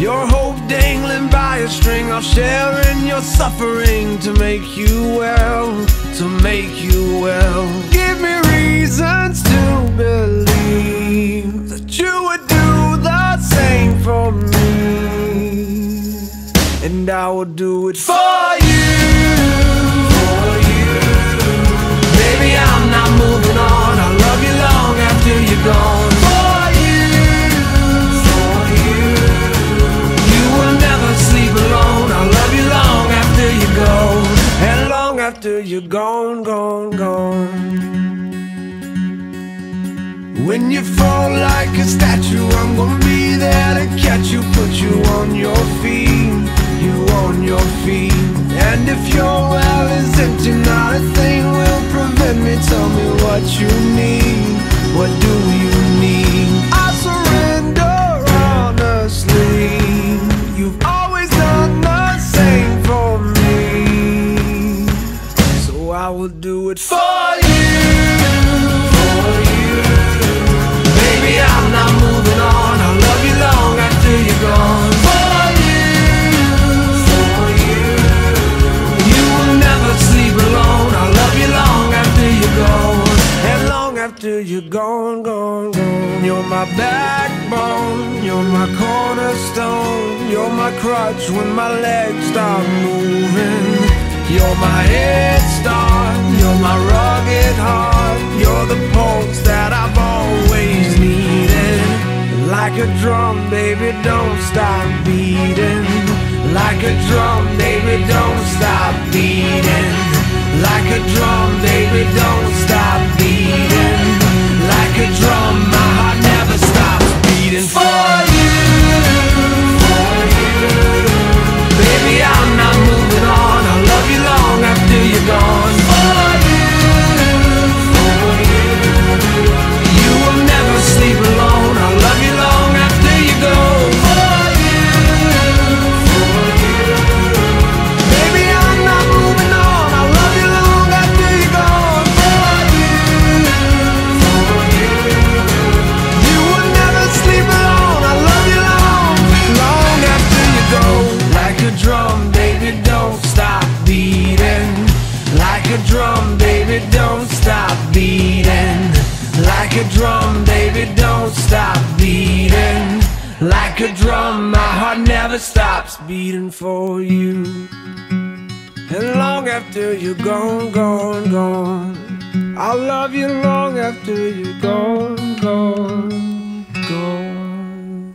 Your hope dangling by a string I'll share in your suffering to make you well To make you well. Give me reasons to believe That you would do the same for me. And I will do it for you head start, you're my rugged heart, you're the pulse that I've always needed. Like a drum, baby, don't stop beating. Like a drum, baby, don't stop beating. Like a drum, baby, don't stop beating. Like a drum, my heart never stops beating for you. After never stops beating for you. And long after you're gone, gone, gone. I'll love you long after you're gone, gone, gone.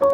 Lavenders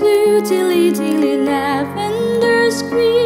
blue, dilly dilly, lavenders green.